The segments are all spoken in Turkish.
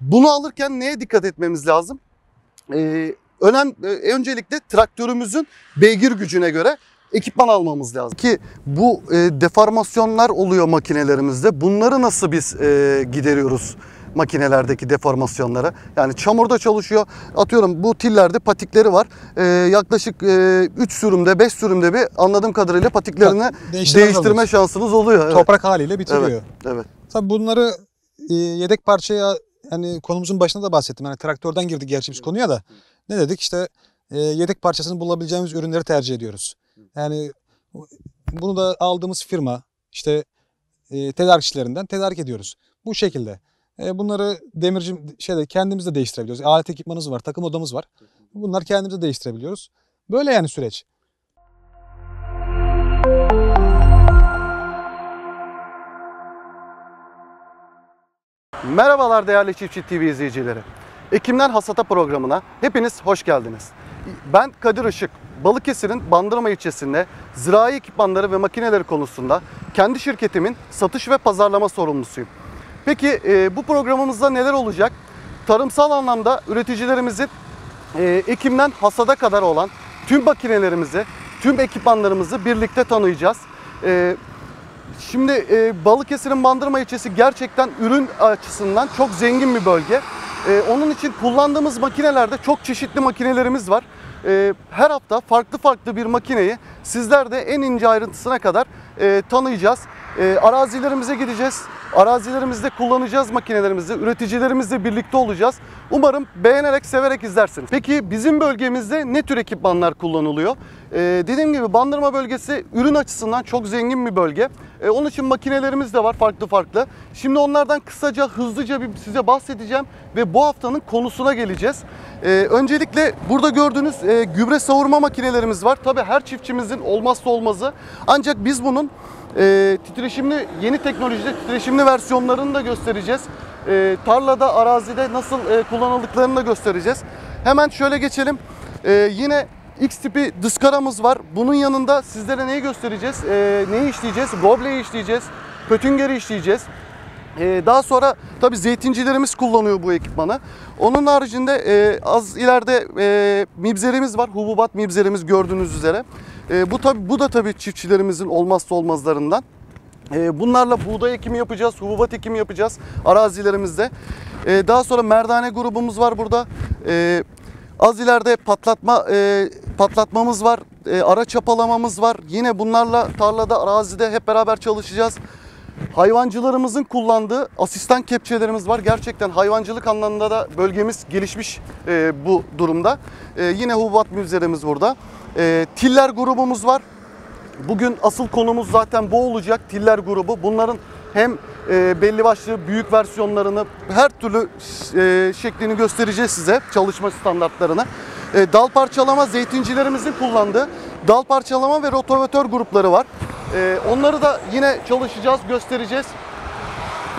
Bunu alırken neye dikkat etmemiz lazım? Ee, önem e, öncelikle traktörümüzün beygir gücüne göre ekipman almamız lazım. Ki bu e, deformasyonlar oluyor makinelerimizde. Bunları nasıl biz e, gideriyoruz? makinelerdeki deformasyonlara. Yani çamurda çalışıyor. Atıyorum bu tillerde patikleri var. Ee, yaklaşık 3 sürümde 5 sürümde bir anladığım kadarıyla patiklerini değiştirme alıyoruz. şansınız oluyor. Evet. Toprak haliyle bitiriyor. Evet. Tabii bunları e, yedek parçaya yani konumuzun başında da bahsettim. Yani traktörden girdik gerçi biz konuya da. Ne dedik işte e, yedek parçasını bulabileceğimiz ürünleri tercih ediyoruz. Yani bunu da aldığımız firma işte e, tedarikçilerinden tedarik ediyoruz. Bu şekilde. E, bunları demirci şeyde kendimiz de değiştirebiliyoruz. Alet ekipmanımız var, takım odamız var. Bunlar kendimiz de değiştirebiliyoruz. Böyle yani süreç. Merhabalar değerli Çiftçi TV izleyicileri. Ekimden Hasata programına hepiniz hoş geldiniz. Ben Kadir Işık. Balıkesir'in Bandırma ilçesinde zirai ekipmanları ve makineleri konusunda kendi şirketimin satış ve pazarlama sorumlusuyum. Peki e, bu programımızda neler olacak? Tarımsal anlamda üreticilerimizin e, ekimden hasada kadar olan tüm makinelerimizi, tüm ekipmanlarımızı birlikte tanıyacağız. E, Şimdi e, Balıkesir'in Bandırma ilçesi gerçekten ürün açısından çok zengin bir bölge. E, onun için kullandığımız makinelerde çok çeşitli makinelerimiz var. E, her hafta farklı farklı bir makineyi sizler de en ince ayrıntısına kadar e, tanıyacağız. E, arazilerimize gideceğiz. Arazilerimizde kullanacağız makinelerimizi. Üreticilerimizle birlikte olacağız. Umarım beğenerek, severek izlersiniz. Peki bizim bölgemizde ne tür ekipmanlar kullanılıyor? Ee, dediğim gibi Bandırma bölgesi ürün açısından çok zengin bir bölge. Ee, onun için makinelerimiz de var farklı farklı. Şimdi onlardan kısaca, hızlıca bir size bahsedeceğim ve bu haftanın konusuna geleceğiz. Ee, öncelikle burada gördüğünüz e, gübre savurma makinelerimiz var. Tabii her çiftçimizin olmazsa olmazı. Ancak biz bunun e, titreşimli, yeni teknolojide titreşimli versiyonlarını da göstereceğiz. E, tarlada, arazide nasıl e, kullanıldıklarını da göstereceğiz. Hemen şöyle geçelim. E, yine X tipi dıskaramız var. Bunun yanında sizlere neyi göstereceğiz? E, neyi işleyeceğiz? Goble'yi işleyeceğiz. Pötünger'i işleyeceğiz. Ee, daha sonra tabii zeytincilerimiz kullanıyor bu ekipmanı. Onun haricinde e, az ileride e, mibzerimiz var. Hububat mibzerimiz gördüğünüz üzere. E, bu tabii bu da tabii çiftçilerimizin olmazsa olmazlarından. E, bunlarla buğday ekimi yapacağız, hububat ekimi yapacağız arazilerimizde. E, daha sonra merdane grubumuz var burada. E, az ileride patlatma e, patlatmamız var. E, ara çapalamamız var. Yine bunlarla tarlada, arazide hep beraber çalışacağız. Hayvancılarımızın kullandığı asistan kepçelerimiz var. Gerçekten hayvancılık anlamında da bölgemiz gelişmiş e, bu durumda. E, yine hububat müzelerimiz burada. E, tiller grubumuz var. Bugün asıl konumuz zaten bu olacak. Tiller grubu. Bunların hem e, belli başlı büyük versiyonlarını her türlü e, şeklini göstereceğiz size çalışma standartlarını. E, dal parçalama zeytincilerimizin kullandığı dal parçalama ve rotavatör grupları var. E, onları da yine çalışacağız, göstereceğiz.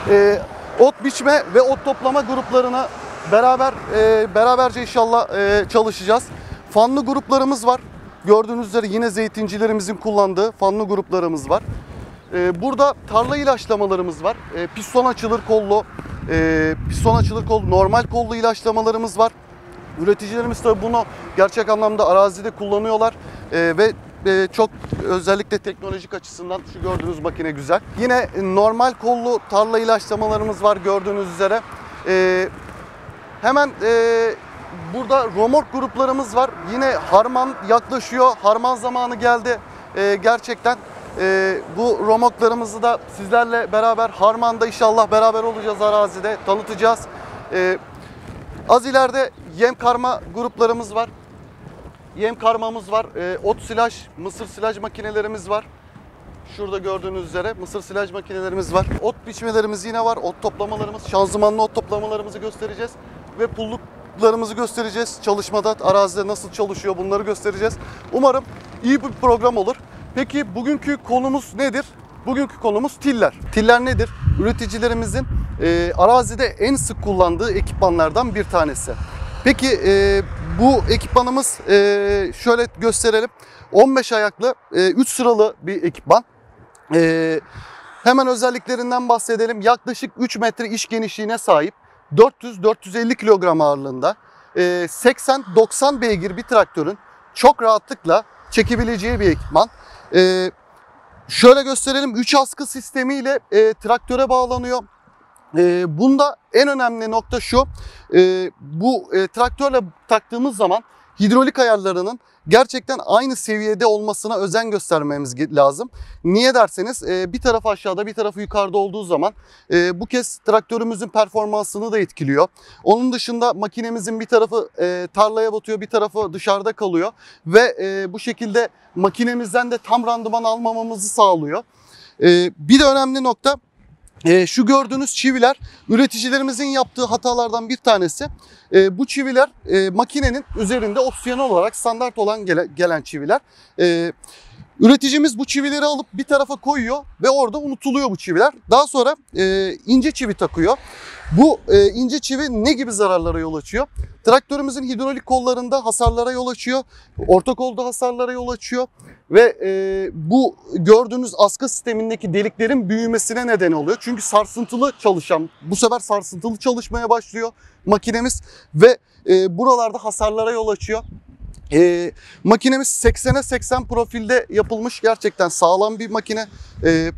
E, ot biçme ve ot toplama gruplarına beraber e, beraberce inşallah e, çalışacağız. Fanlı gruplarımız var. Gördüğünüz üzere yine zeytincilerimizin kullandığı fanlı gruplarımız var. E, burada tarla ilaçlamalarımız var. E, piston açılır kollu, e, piston açılır kollu, normal kollu ilaçlamalarımız var. Üreticilerimiz tabii bunu gerçek anlamda arazide kullanıyorlar E, ve e, çok özellikle teknolojik açısından şu gördüğünüz makine güzel. Yine normal kollu tarla ilaçlamalarımız var gördüğünüz üzere. E, hemen e, burada romork gruplarımız var. Yine harman yaklaşıyor. Harman zamanı geldi. E, gerçekten e, bu romoklarımızı da sizlerle beraber harmanda inşallah beraber olacağız arazide tanıtacağız. E, az ileride yem karma gruplarımız var. Yem karmamız var. E, ot silaj, mısır silaj makinelerimiz var. Şurada gördüğünüz üzere mısır silaj makinelerimiz var. Ot biçmelerimiz yine var. Ot toplamalarımız, şanzımanlı ot toplamalarımızı göstereceğiz. Ve pulluklarımızı göstereceğiz. Çalışmada, arazide nasıl çalışıyor bunları göstereceğiz. Umarım iyi bir program olur. Peki bugünkü konumuz nedir? Bugünkü konumuz tiller. Tiller nedir? Üreticilerimizin e, arazide en sık kullandığı ekipmanlardan bir tanesi. Peki e, bu ekipmanımız e, şöyle gösterelim. 15 ayaklı, e, 3 sıralı bir ekipman. E, hemen özelliklerinden bahsedelim. Yaklaşık 3 metre iş genişliğine sahip. 400-450 kilogram ağırlığında e, 80-90 beygir bir traktörün çok rahatlıkla çekebileceği bir ekipman. E, şöyle gösterelim 3 askı sistemiyle e, traktöre bağlanıyor. E, bunda en önemli nokta şu. e, bu e, traktörle taktığımız zaman hidrolik ayarlarının gerçekten aynı seviyede olmasına özen göstermemiz lazım. Niye derseniz e, bir tarafı aşağıda bir tarafı yukarıda olduğu zaman e, bu kez traktörümüzün performansını da etkiliyor. Onun dışında makinemizin bir tarafı e, tarlaya batıyor bir tarafı dışarıda kalıyor ve bu şekilde makinemizden de tam randıman almamamızı sağlıyor. Bir de önemli nokta e, şu gördüğünüz çiviler üreticilerimizin yaptığı hatalardan bir tanesi. E, bu çiviler e, makinenin üzerinde opsiyonel olarak standart olan gele- gelen çiviler. E, üreticimiz bu çivileri alıp bir tarafa koyuyor ve orada unutuluyor bu çiviler. Daha sonra e, ince çivi takıyor. Bu e, ince çivi ne gibi zararlara yol açıyor? Traktörümüzün hidrolik kollarında hasarlara yol açıyor. Orta kolda hasarlara yol açıyor. Ve e, bu gördüğünüz askı sistemindeki deliklerin büyümesine neden oluyor. Çünkü sarsıntılı çalışan, bu sefer sarsıntılı çalışmaya başlıyor makinemiz ve e, buralarda hasarlara yol açıyor. E, makinemiz 80'e 80 profilde yapılmış gerçekten sağlam bir makine. E,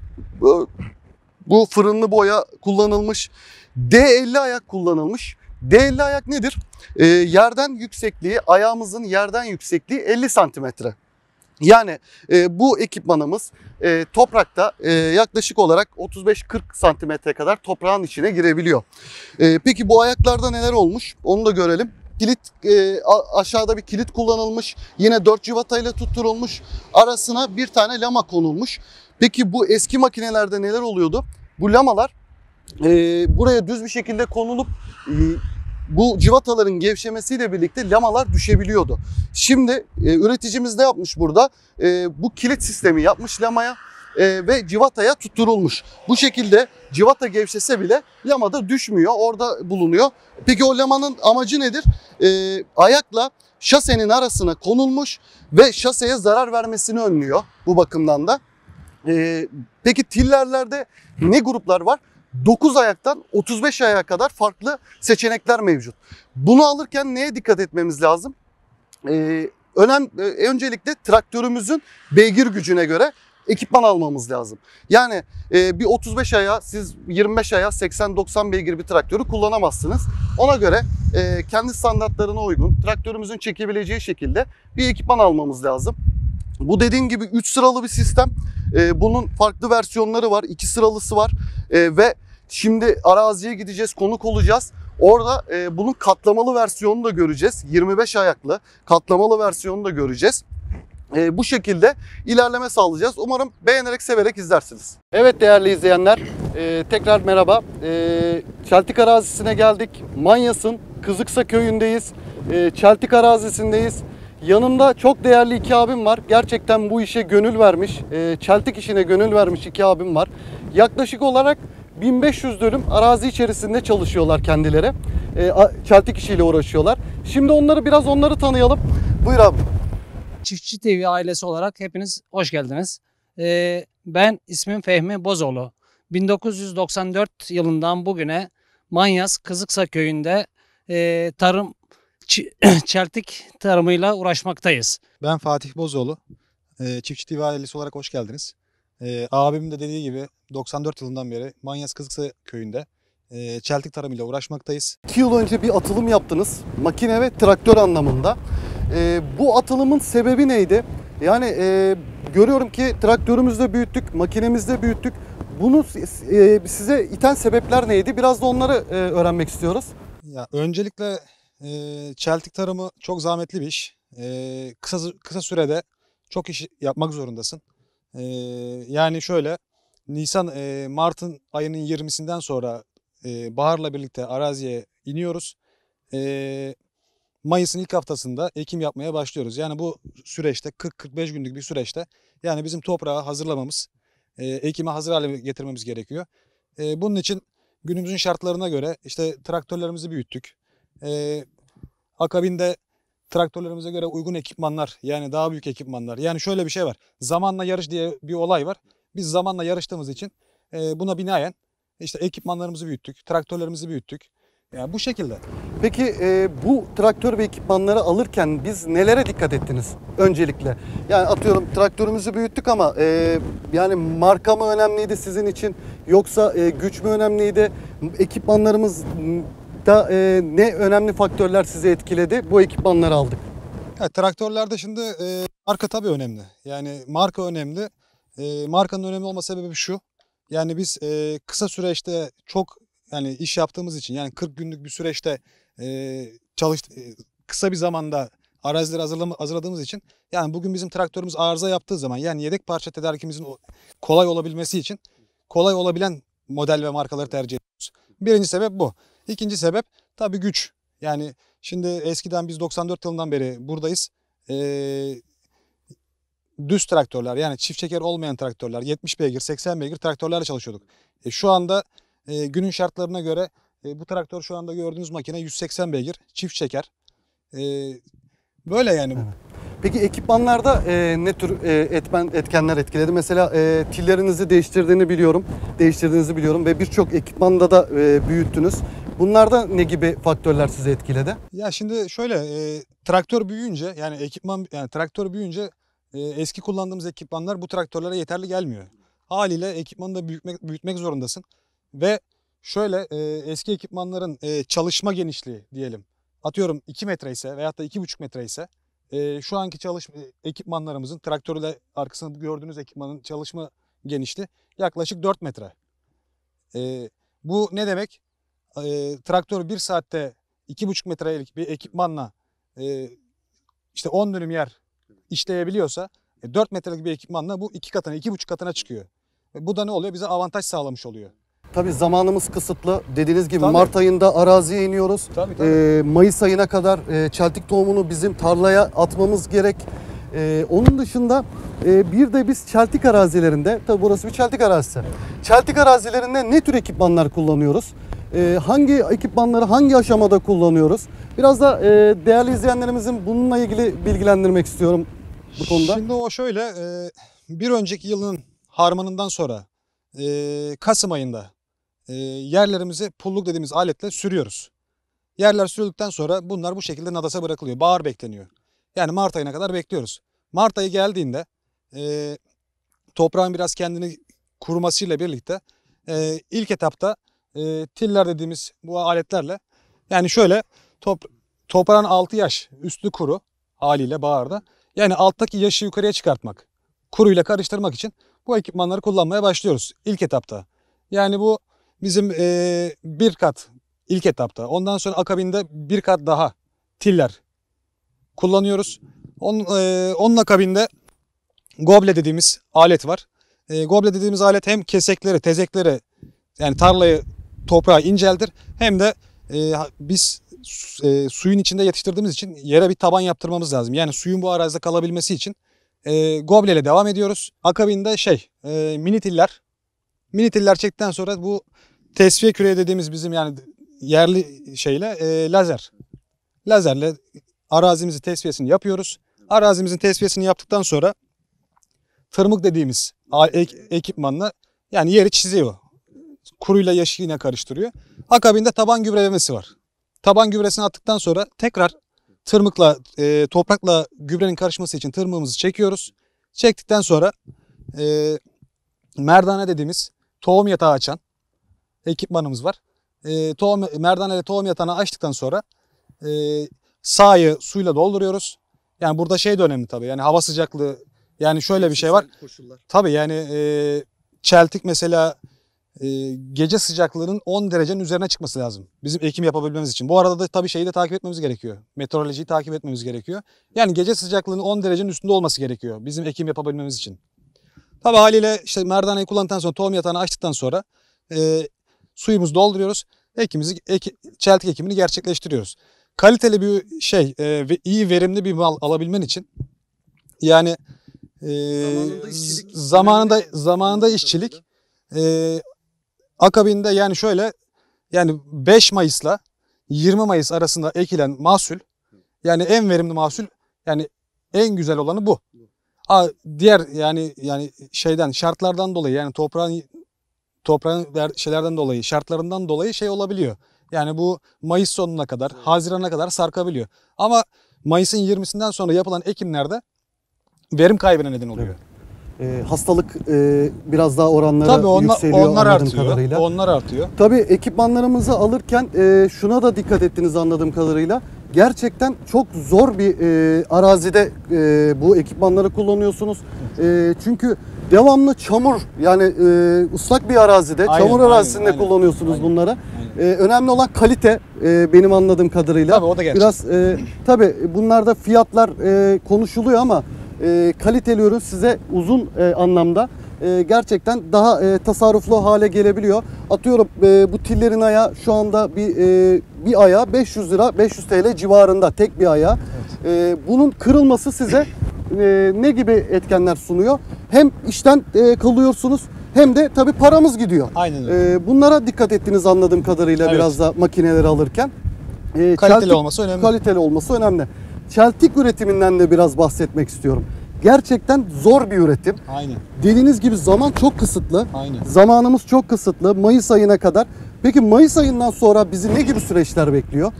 bu- fırınlı boya kullanılmış. D50 ayak kullanılmış. D50 ayak nedir? E, yerden yüksekliği, ayağımızın yerden yüksekliği 50 santimetre. Yani e, bu ekipmanımız e, toprakta e, yaklaşık olarak 35-40 santimetre kadar toprağın içine girebiliyor. E, peki bu ayaklarda neler olmuş? Onu da görelim. Kilit e, aşağıda bir kilit kullanılmış. Yine 4 civata ile tutturulmuş. Arasına bir tane lama konulmuş. Peki bu eski makinelerde neler oluyordu? Bu lamalar e, buraya düz bir şekilde konulup e, bu civataların gevşemesiyle birlikte lamalar düşebiliyordu. Şimdi e, üreticimiz ne yapmış burada? E, bu kilit sistemi yapmış lamaya e, ve civataya tutturulmuş. Bu şekilde civata gevşese bile lamada düşmüyor, orada bulunuyor. Peki o lamanın amacı nedir? E, ayakla şasenin arasına konulmuş ve şaseye zarar vermesini önlüyor bu bakımdan da. E, peki tillerlerde ne gruplar var? 9 ayaktan 35 ayağa kadar farklı seçenekler mevcut. Bunu alırken neye dikkat etmemiz lazım? Ee, önem, e, öncelikle traktörümüzün beygir gücüne göre ekipman almamız lazım. Yani e, bir 35 aya siz 25 aya 80-90 beygir bir traktörü kullanamazsınız. Ona göre e, kendi standartlarına uygun traktörümüzün çekebileceği şekilde bir ekipman almamız lazım. Bu dediğim gibi 3 sıralı bir sistem. E, bunun farklı versiyonları var. 2 sıralısı var. E, ve şimdi araziye gideceğiz, konuk olacağız. Orada e, bunun katlamalı versiyonunu da göreceğiz. 25 ayaklı katlamalı versiyonunu da göreceğiz. E, bu şekilde ilerleme sağlayacağız. Umarım beğenerek, severek izlersiniz. Evet değerli izleyenler, e, tekrar merhaba. E, Çeltik arazisine geldik. Manyas'ın Kızıksa köyündeyiz. E, Çeltik arazisindeyiz. Yanımda çok değerli iki abim var. Gerçekten bu işe gönül vermiş, e, çeltik işine gönül vermiş iki abim var. Yaklaşık olarak 1500 dönüm arazi içerisinde çalışıyorlar kendileri. E, çeltik işiyle uğraşıyorlar. Şimdi onları biraz onları tanıyalım. Buyur abi. Çiftçi TV ailesi olarak hepiniz hoş geldiniz. Ee, ben ismim Fehmi Bozoğlu. 1994 yılından bugüne Manyas Kızıksa köyünde e, tarım çeltik tarımıyla uğraşmaktayız. Ben Fatih Bozoğlu. Ee, Çiftçi TV ailesi olarak hoş geldiniz. Ee, abimin de dediği gibi 94 yılından beri Manyas Kızıksa köyünde e, çeltik tarımıyla uğraşmaktayız. 2 yıl önce bir atılım yaptınız. Makine ve traktör anlamında. Ee, bu atılımın sebebi neydi? Yani e, görüyorum ki traktörümüzde büyüttük, makinemizde büyüttük. Bunu e, size iten sebepler neydi? Biraz da onları e, öğrenmek istiyoruz. Ya öncelikle e, çeltik tarımı çok zahmetli bir iş. E, kısa kısa sürede çok iş yapmak zorundasın. E, yani şöyle Nisan e, Mart'ın ayının 20'sinden sonra e, baharla birlikte araziye iniyoruz. E, Mayıs'ın ilk haftasında ekim yapmaya başlıyoruz. Yani bu süreçte 40-45 günlük bir süreçte yani bizim toprağı hazırlamamız, e, ekime hazır hale getirmemiz gerekiyor. E, bunun için günümüzün şartlarına göre işte traktörlerimizi büyüttük. E, akabinde traktörlerimize göre uygun ekipmanlar yani daha büyük ekipmanlar. Yani şöyle bir şey var. Zamanla yarış diye bir olay var. Biz zamanla yarıştığımız için e, buna binaen işte ekipmanlarımızı büyüttük, traktörlerimizi büyüttük. Yani bu şekilde. Peki e, bu traktör ve ekipmanları alırken biz nelere dikkat ettiniz öncelikle? Yani atıyorum traktörümüzü büyüttük ama e, yani marka mı önemliydi sizin için yoksa e, güç mü önemliydi? Ekipmanlarımızda e, ne önemli faktörler sizi etkiledi? Bu ekipmanları aldık. Ya, traktörlerde şimdi e, marka tabii önemli. Yani marka önemli. E, markanın önemli olma sebebi şu. Yani biz e, kısa süreçte çok yani iş yaptığımız için yani 40 günlük bir süreçte e, çalış e, kısa bir zamanda arazileri hazırladığımız için yani bugün bizim traktörümüz arıza yaptığı zaman yani yedek parça tedarikimizin kolay olabilmesi için kolay olabilen model ve markaları tercih ediyoruz. Birinci sebep bu. İkinci sebep tabii güç. Yani şimdi eskiden biz 94 yılından beri buradayız. Ee, düz traktörler yani çift çeker olmayan traktörler 70 beygir 80 beygir traktörlerle çalışıyorduk. E, şu anda e, günün şartlarına göre e, bu traktör şu anda gördüğünüz makine 180 beygir çift çeker. E, böyle yani bu. Peki ekipmanlarda e, ne tür e, etmen etkenler etkiledi? Mesela e, tillerinizi değiştirdiğini biliyorum, değiştirdiğinizi biliyorum ve birçok ekipmanda da e, büyüttünüz. Bunlarda ne gibi faktörler sizi etkiledi? Ya şimdi şöyle e, traktör büyüyünce yani ekipman yani traktör büyüyünce e, eski kullandığımız ekipmanlar bu traktörlere yeterli gelmiyor. Haliyle ekipmanı da büyütmek, büyütmek zorundasın. Ve şöyle e, eski ekipmanların e, çalışma genişliği diyelim. Atıyorum 2 metre ise veyahut da 2,5 metre ise e, şu anki çalış e, ekipmanlarımızın traktörle arkasında gördüğünüz ekipmanın çalışma genişliği yaklaşık 4 metre. E, bu ne demek? E, traktör 1 saatte 2,5 metrelik bir ekipmanla e, işte 10 dönüm yer işleyebiliyorsa e, 4 metrelik bir ekipmanla bu iki katına, iki buçuk katına çıkıyor. E, bu da ne oluyor? Bize avantaj sağlamış oluyor. Tabii zamanımız kısıtlı. Dediğiniz gibi Tabii. Mart ayında araziye iniyoruz. Tabii, tabii. E, Mayıs ayına kadar e, çeltik tohumunu bizim tarlaya atmamız gerek. E, onun dışında e, bir de biz çeltik arazilerinde, tabii burası bir çeltik arazisi. Çeltik arazilerinde ne tür ekipmanlar kullanıyoruz? E, hangi ekipmanları hangi aşamada kullanıyoruz? Biraz da e, değerli izleyenlerimizin bununla ilgili bilgilendirmek istiyorum bu konuda. Şimdi o şöyle e, bir önceki yılın harmanından sonra e, Kasım ayında e, yerlerimizi pulluk dediğimiz aletle sürüyoruz. Yerler sürüldükten sonra bunlar bu şekilde nadasa bırakılıyor. Bahar bekleniyor. Yani Mart ayına kadar bekliyoruz. Mart ayı geldiğinde e, toprağın biraz kendini kurumasıyla birlikte e, ilk etapta e, tiller dediğimiz bu aletlerle yani şöyle top, toprağın altı yaş üstü kuru haliyle baharda yani alttaki yaşı yukarıya çıkartmak, kuruyla karıştırmak için bu ekipmanları kullanmaya başlıyoruz ilk etapta. Yani bu bizim eee, bir kat ilk etapta. Ondan sonra akabinde bir kat daha tiller kullanıyoruz. Onun, eee, onun akabinde goble dediğimiz alet var. Eee, goble dediğimiz alet hem kesekleri, tezekleri yani tarlayı, toprağı inceltir hem de ha- biz eee, suyun içinde yetiştirdiğimiz için yere bir taban yaptırmamız lazım. Yani suyun bu arazide kalabilmesi için e, goble ile devam ediyoruz. Akabinde şey e, mini tiller. Mini tiller çektikten sonra bu tesviye küreği dediğimiz bizim yani yerli şeyle e, lazer. Lazerle arazimizin tesviyesini yapıyoruz. Arazimizin tesviyesini yaptıktan sonra tırmık dediğimiz ek- ekipmanla yani yeri çiziyor. Kuruyla yaşı yine karıştırıyor. Akabinde taban gübrelemesi var. Taban gübresini attıktan sonra tekrar tırmıkla e, toprakla gübrenin karışması için tırmığımızı çekiyoruz. Çektikten sonra e, merdane dediğimiz tohum yatağı açan ekipmanımız var. E, tohum, merdane ile tohum yatağını açtıktan sonra e, sahayı suyla dolduruyoruz. Yani burada şey de önemli tabii. Yani hava sıcaklığı yani şöyle bir şey var. Tabii yani e, çeltik mesela e, gece sıcaklığının 10 derecenin üzerine çıkması lazım. Bizim ekim yapabilmemiz için. Bu arada da tabii şeyi de takip etmemiz gerekiyor. Meteorolojiyi takip etmemiz gerekiyor. Yani gece sıcaklığının 10 derecenin üstünde olması gerekiyor. Bizim ekim yapabilmemiz için. Tabii haliyle işte merdaneyi kullandıktan sonra tohum yatağını açtıktan sonra e, suyumuzu dolduruyoruz. Ekimizi, eki, çeltik ekimini gerçekleştiriyoruz. Kaliteli bir şey e, ve iyi verimli bir mal alabilmen için yani e, Zamanında işçilik zamanında zamanında işçilik e, akabinde yani şöyle yani 5 Mayıs'la 20 Mayıs arasında ekilen mahsul yani en verimli mahsul yani en güzel olanı bu. Diğer yani yani şeyden şartlardan dolayı yani toprağın toprağın ver- şeylerden dolayı şartlarından dolayı şey olabiliyor. Yani bu Mayıs sonuna kadar, Haziran'a kadar sarkabiliyor. Ama Mayıs'ın 20'sinden sonra yapılan ekimlerde verim kaybına neden oluyor. E, hastalık e, biraz daha oranlara Tabii onlar, yükseliyor onlar artıyor. kadarıyla. Onlar artıyor. Tabii ekipmanlarımızı alırken e, şuna da dikkat ettiniz anladığım kadarıyla. Gerçekten çok zor bir e, arazide e, bu ekipmanları kullanıyorsunuz. E, çünkü devamlı çamur yani e, ıslak bir arazide, Aynen, çamur arazisinde aynen. kullanıyorsunuz Aynen, bunları. aynen. E, önemli olan kalite e, benim anladığım kadarıyla. Tabii o da gerçek. Biraz e, tabii bunlarda fiyatlar e, konuşuluyor ama e, kaliteli ürün size uzun e, anlamda e, gerçekten daha e, tasarruflu hale gelebiliyor. Atıyorum e, bu tillerin ayağı şu anda bir e, bir ayağı 500 lira 500 TL civarında tek bir ayağı. E, bunun kırılması size e, ne gibi etkenler sunuyor? Hem işten e, kalıyorsunuz hem de tabii paramız gidiyor. Aynen öyle. E, bunlara dikkat ettiniz anladığım kadarıyla Evet. biraz da makineleri alırken. E, Kaliteli çeltik- olması önemli. Kaliteli olması önemli. Çeltik üretiminden de biraz bahsetmek istiyorum. Gerçekten zor bir üretim. Aynen. Dediğiniz gibi zaman çok kısıtlı. Aynen. Zamanımız çok kısıtlı. Mayıs ayına kadar. Peki Mayıs ayından sonra bizi ne gibi süreçler bekliyor?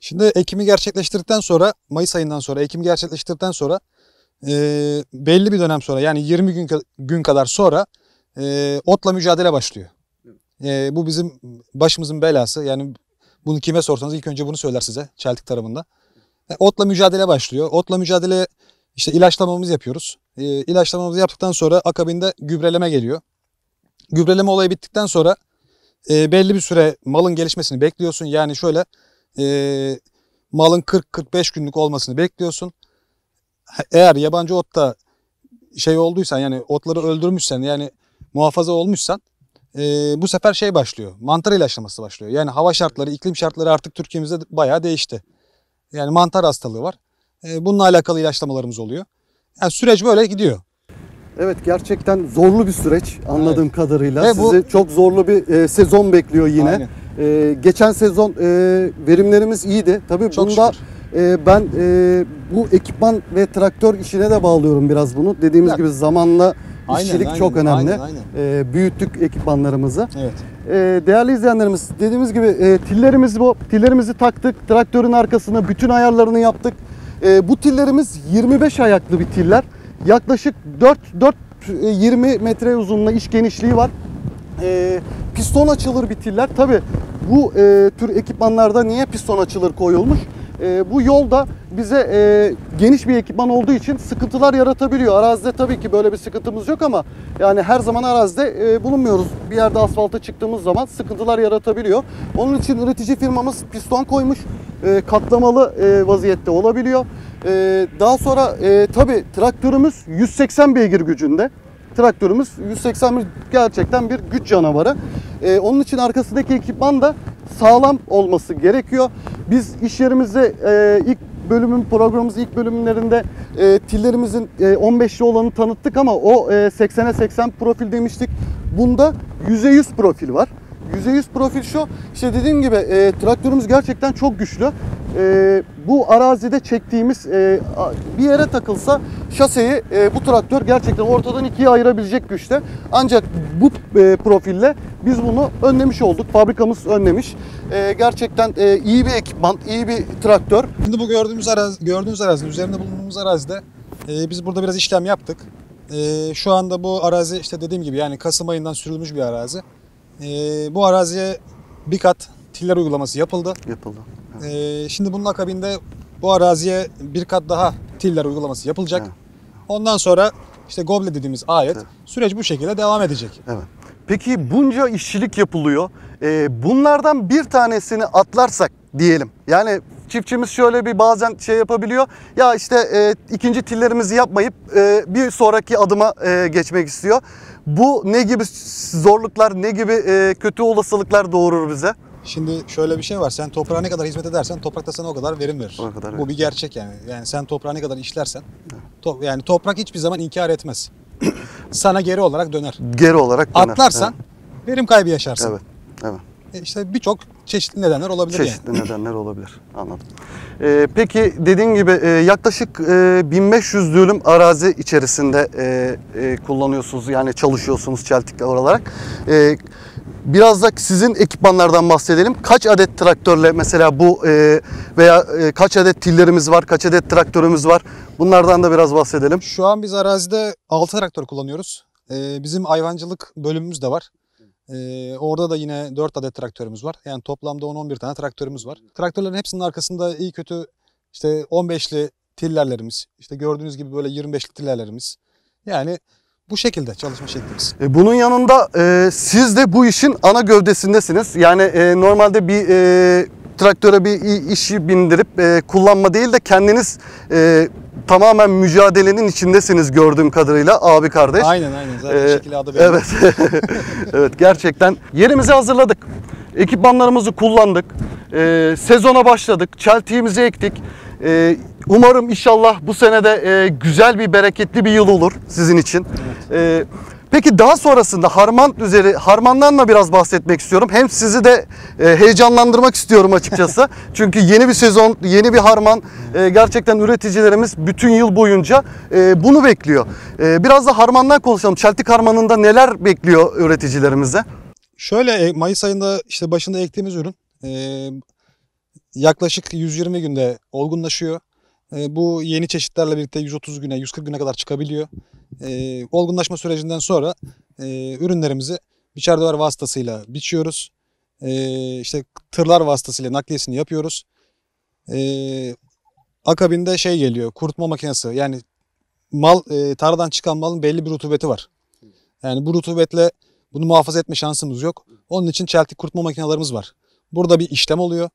Şimdi ekimi gerçekleştirdikten sonra Mayıs ayından sonra ekimi gerçekleştirdikten sonra e, belli bir dönem sonra yani 20 gün gün kadar sonra e, otla mücadele başlıyor. E, bu bizim başımızın belası. Yani bunu kime sorsanız ilk önce bunu söyler size çeltik tarafında. E, otla mücadele başlıyor. Otla mücadele işte ilaçlamamızı yapıyoruz. E, ilaçlamamızı yaptıktan sonra akabinde gübreleme geliyor. Gübreleme olayı bittikten sonra e, belli bir süre malın gelişmesini bekliyorsun. Yani şöyle e, malın 40-45 günlük olmasını bekliyorsun. Eğer yabancı otta şey olduysan yani otları öldürmüşsen yani muhafaza olmuşsan e, bu sefer şey başlıyor. Mantar ilaçlaması başlıyor. Yani hava şartları, iklim şartları artık Türkiye'mizde bayağı değişti. Yani mantar hastalığı var. E, bununla alakalı ilaçlamalarımız oluyor. Yani süreç böyle gidiyor. Evet gerçekten zorlu bir süreç anladığım kadarıyla. Ve bu- Sizi çok zorlu bir e, sezon bekliyor yine. Aynen. E, geçen sezon e, verimlerimiz iyiydi. Tabii Çok bunda şükür. e, ben e, bu ekipman ve traktör işine de bağlıyorum biraz bunu. Dediğimiz Ya. gibi zamanla Aynen, işçilik aynen, çok önemli. aynen, aynen. E, büyüttük ekipmanlarımızı. Evet. E, değerli izleyenlerimiz dediğimiz gibi e, tillerimiz bu. Tillerimizi taktık. Traktörün arkasına bütün ayarlarını yaptık. E, bu tillerimiz 25 ayaklı bir tiller. Yaklaşık 4 4 e, 20 metre uzunluğunda iş genişliği var. E, piston açılır bir tiller. Tabi bu e, tür ekipmanlarda niye piston açılır koyulmuş? E, bu yolda bize e, geniş bir ekipman olduğu için sıkıntılar yaratabiliyor. Arazide tabii ki böyle bir sıkıntımız yok ama yani her zaman arazide e, bulunmuyoruz. Bir yerde asfalta çıktığımız zaman sıkıntılar yaratabiliyor. Onun için üretici firmamız piston koymuş. E, katlamalı e, vaziyette olabiliyor. E, daha sonra e, tabii traktörümüz 180 beygir gücünde. Traktörümüz 180 bir gerçekten bir güç canavarı. Ee, onun için arkasındaki ekipman da sağlam olması gerekiyor. Biz iş yerimizde e, ilk bölümün programımız ilk bölümlerinde e, tillerimizin e, 15'li olanı tanıttık ama o e, 80'e 80 profil demiştik. Bunda %100 profil var. %100 profil şu, işte dediğim gibi e, traktörümüz gerçekten çok güçlü. E, bu arazide çektiğimiz e, bir yere takılsa şaseyi e, bu traktör gerçekten ortadan ikiye ayırabilecek güçte. Ancak bu e, profille biz bunu önlemiş olduk. Fabrikamız önlemiş. E, gerçekten e, iyi bir ekipman, iyi bir traktör. Şimdi bu gördüğümüz arazi, gördüğünüz arazide, üzerinde bulunduğumuz arazide e, biz burada biraz işlem yaptık. E, şu anda bu arazi işte dediğim gibi yani Kasım ayından sürülmüş bir arazi. E, bu araziye bir kat tiller uygulaması yapıldı. Yapıldı. E, şimdi bunun akabinde bu araziye bir kat daha tiller uygulaması yapılacak. Evet. Ondan sonra işte goble dediğimiz ayet Evet. süreç bu şekilde devam edecek. Evet. Peki bunca işçilik yapılıyor. Ee, bunlardan bir tanesini atlarsak diyelim. Yani çiftçimiz şöyle bir bazen şey yapabiliyor. Ya işte e, ikinci tillerimizi yapmayıp e, bir sonraki adıma e, geçmek istiyor. Bu ne gibi zorluklar, ne gibi e, kötü olasılıklar doğurur bize? Şimdi şöyle bir şey var. Sen toprağa ne kadar hizmet edersen toprak da sana o kadar verim verir. O kadar, Bu evet. bir gerçek yani. Yani sen toprağa ne kadar işlersen to- yani toprak hiçbir zaman inkar etmez. sana geri olarak döner. Geri olarak döner. Atlarsan verim kaybı yaşarsın. Evet. Evet. E işte birçok çeşitli nedenler olabilir yani. Çeşitli nedenler olabilir. Anladım. Ee, peki dediğin gibi e, yaklaşık e, 1500 dönüm arazi içerisinde e, e, kullanıyorsunuz yani çalışıyorsunuz çeltikler olarak. E, Biraz da sizin ekipmanlardan bahsedelim. Kaç adet traktörle mesela bu e, veya e, kaç adet tillerimiz var, kaç adet traktörümüz var? Bunlardan da biraz bahsedelim. Şu an biz arazide 6 traktör kullanıyoruz. Ee, bizim hayvancılık bölümümüz de var. Ee, orada da yine 4 adet traktörümüz var. Yani toplamda 10-11 tane traktörümüz var. Traktörlerin hepsinin arkasında iyi kötü işte 15'li tillerlerimiz, işte gördüğünüz gibi böyle 25'li tillerlerimiz. Yani bu şekilde çalışma şeklimiz. E, Bunun yanında e, siz de bu işin ana gövdesindesiniz. Yani e, normalde bir e, traktöre bir işi bindirip e, kullanma değil de kendiniz e, tamamen mücadelenin içindesiniz gördüğüm kadarıyla abi kardeş. Aynen aynen zaten Ee, şekil adı belli. Evet. evet gerçekten yerimizi hazırladık. Ekipmanlarımızı kullandık. Ee, sezona başladık. Çeltiğimizi ektik. Ee, umarım inşallah bu senede e, güzel bir bereketli bir yıl olur sizin için. Ee, peki daha sonrasında harman üzeri harmandan da biraz bahsetmek istiyorum. Hem sizi de e, heyecanlandırmak istiyorum açıkçası. Çünkü yeni bir sezon, yeni bir harman. E, gerçekten üreticilerimiz bütün yıl boyunca e, bunu bekliyor. E, biraz da harmandan konuşalım. Çeltik harmanında neler bekliyor üreticilerimize? Şöyle e, Mayıs ayında işte başında ektiğimiz ürün e, yaklaşık 120 günde olgunlaşıyor. E, bu yeni çeşitlerle birlikte 130 güne, 140 güne kadar çıkabiliyor. E, olgunlaşma sürecinden sonra e, ürünlerimizi biçer döver vasıtasıyla biçiyoruz. E, işte tırlar vasıtasıyla nakliyesini yapıyoruz. E, akabinde şey geliyor, kurutma makinesi. Yani mal e, tarladan çıkan malın belli bir rutubeti var. Yani bu rutubetle bunu muhafaza etme şansımız yok. Onun için çeltik kurutma makinelerimiz var. Burada bir işlem oluyor.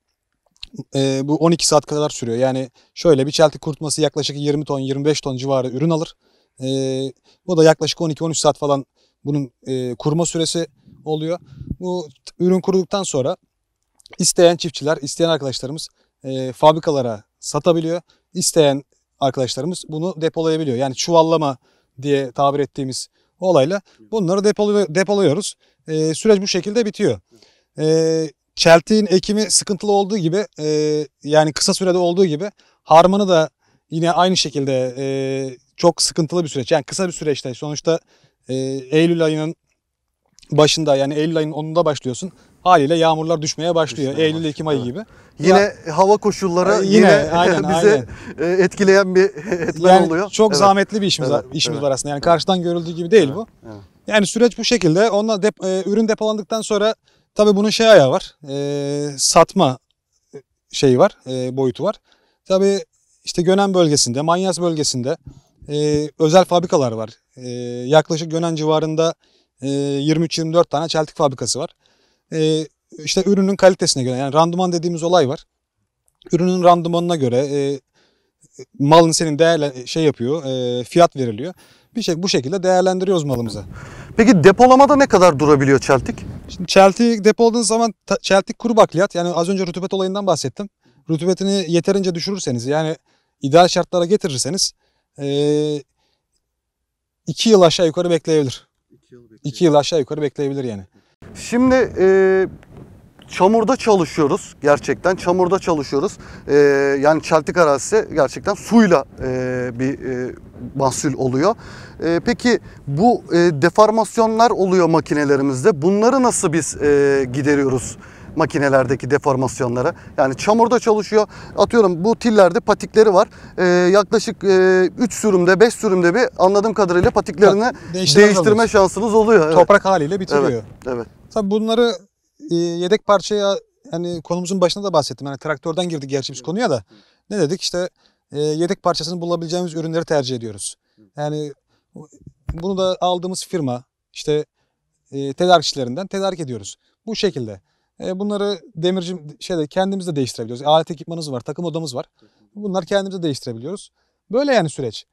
Ee, bu 12 saat kadar sürüyor. Yani şöyle bir çeltik kurutması yaklaşık 20 ton 25 ton civarı ürün alır. Ee, bu da yaklaşık 12-13 saat falan bunun e, kuruma süresi oluyor. Bu ürün kuruduktan sonra isteyen çiftçiler, isteyen arkadaşlarımız e, fabrikalara satabiliyor. İsteyen arkadaşlarımız bunu depolayabiliyor. Yani çuvallama diye tabir ettiğimiz olayla bunları depolu- depoluyoruz. E, süreç bu şekilde bitiyor. E, çeltiğin ekimi sıkıntılı olduğu gibi e, yani kısa sürede olduğu gibi harmanı da yine aynı şekilde e, çok sıkıntılı bir süreç. Yani kısa bir süreçte sonuçta e, Eylül ayının başında yani Eylül ayının 10'unda başlıyorsun. Haliyle yağmurlar düşmeye başlıyor. Düşmeye Eylül Ekim ayı gibi. Yine hava koşulları yine, yine, aynen, bizi e, etkileyen bir etmen Yani oluyor. çok Evet. zahmetli bir işimiz Evet, var, işimiz evet. var aslında. Yani karşıdan görüldüğü gibi değil bu. evet. Yani süreç bu şekilde. Onunla dep- e, ürün depolandıktan sonra tabii bunun şey ayağı var. E, satma şeyi var, e, boyutu var. Tabii işte Gönen bölgesinde, Manyas bölgesinde e, özel fabrikalar var. E, yaklaşık Gönen civarında e, 23-24 tane çeltik fabrikası var. E, işte ürünün kalitesine göre yani randıman dediğimiz olay var. Ürünün randımanına göre e, malın senin değerle şey yapıyor, e, fiyat veriliyor. Bir şey bu şekilde değerlendiriyoruz malımızı. Peki depolamada ne kadar durabiliyor çeltik? Şimdi çeltik depoladığınız zaman ta- çeltik kuru bakliyat yani az önce rutubet olayından bahsettim. Rutubetini yeterince düşürürseniz yani ideal şartlara getirirseniz iki yıl aşağı yukarı bekleyebilir. İki yıl aşağı yukarı bekleyebilir yani. Şimdi e, çamurda çalışıyoruz gerçekten çamurda çalışıyoruz. E, yani çeltik arazisi gerçekten suyla e, bir e, mahsul oluyor. E, peki bu e, deformasyonlar oluyor makinelerimizde. Bunları nasıl biz e, gideriyoruz? Makinelerdeki deformasyonları. Yani çamurda çalışıyor. Atıyorum bu tillerde patikleri var. E, yaklaşık 3 sürümde 5 sürümde bir anladığım kadarıyla patiklerini Değiştirme değiştirme alıyoruz. şansınız oluyor. Evet. Toprak haliyle bitiriyor. Evet. evet. Tabii bunları e, yedek parçaya hani konumuzun başında da bahsettim. Yani traktörden girdik gerçi biz konuya da. Ne dedik işte e, yedek parçasını bulabileceğimiz ürünleri tercih ediyoruz. Yani bunu da aldığımız firma işte e, tedarikçilerinden tedarik ediyoruz. Bu şekilde. E, bunları demirci şeyde kendimiz de değiştirebiliyoruz. Alet ekipmanımız var, takım odamız var. Bunları kendimiz de değiştirebiliyoruz. Böyle yani süreç.